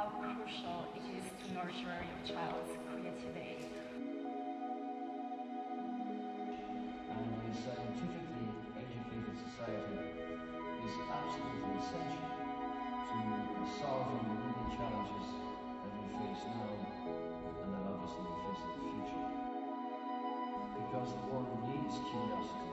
how crucial it is to nurture your child's creativity. And a scientifically educated society is absolutely essential to solving the many challenges that we face now and that obviously we face in the future. Because the world needs curiosity.